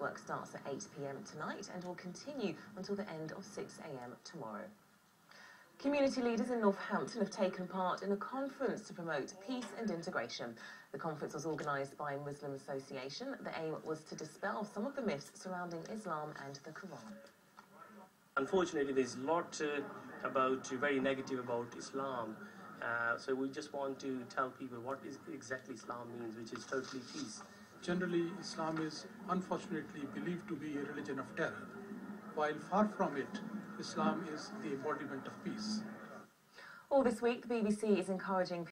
Work starts at 8pm tonight and will continue until the end of 6am tomorrow. Community leaders in Northampton have taken part in a conference to promote peace and integration. The conference was organised by a Muslim Association. The aim was to dispel some of the myths surrounding Islam and the Quran. Unfortunately, there's a lot uh, about very negative about Islam. Uh, so we just want to tell people what is exactly Islam means, which is totally peace. Generally, Islam is unfortunately believed to be a religion of terror, while far from it, Islam is the embodiment of peace. All this week, the BBC is encouraging